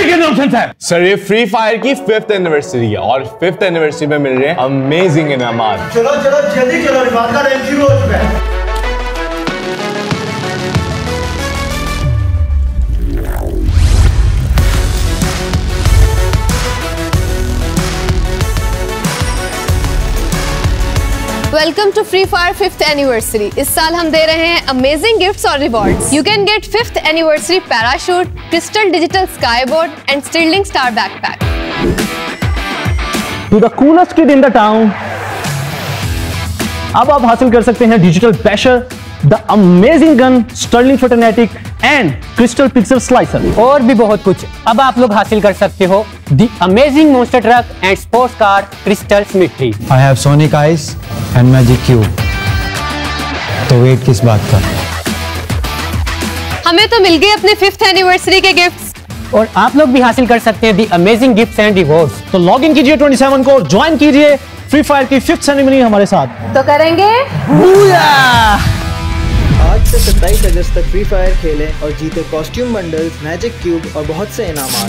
ये नॉनसेंस है। सर ये फ्री फायर की फिफ्थ एनिवर्सरी है और फिफ्थ एनिवर्सरी में मिल रहे हैं अमेजिंग इनाम चलो चलो जल्दी चलो रिवाज का टाइम शुरू हो। Welcome to Free Fire fifth anniversary इस साल हम दे रहे हैं अमेजिंग गिफ्ट्स और rewards you can get fifth anniversary parachute crystal digital sky board and sterling star backpack to the coolest kid in the town अब आप हासिल कर सकते हैं digital basher the amazing gun sterling photonetic and crystal pixel slicer. और भी बहुत कुछ। अब आप लोग हासिल कर सकते हो the amazing monster truck and sports car crystal symmetry I have sonic ice and magic cube तो वेट किस बात का? हमें तो मिल गए अपने फिफ्थ एनिवर्सरी के गिफ्ट्स और आप लोग भी हासिल कर सकते हैं the amazing gifts and rewards तो लॉग इन कीजिए 27 को और ज्वाइन कीजिए फ्री फायर की फिफ्थ सेरेमनी हमारे साथ। तो करेंगे आज से 27 अगस्त तक फ्री फायर खेलें और जीते कॉस्ट्यूम बंडल्स मैजिक क्यूब और बहुत से इनामात